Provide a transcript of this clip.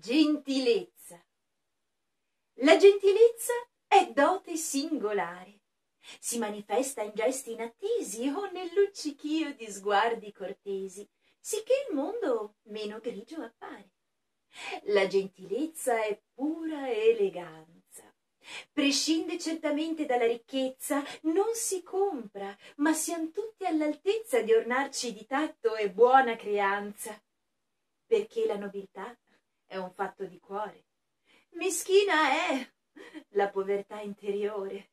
Gentilezza. La gentilezza è dote singolare. Si manifesta in gesti inattesi o nel luccichio di sguardi cortesi, sicché il mondo meno grigio appare. La gentilezza è pura eleganza. Prescinde certamente dalla ricchezza, non si compra, ma siamo tutti all'altezza di ornarci di tatto e buona creanza. Perché la nobiltà è un fatto di cuore. Meschina è la povertà interiore.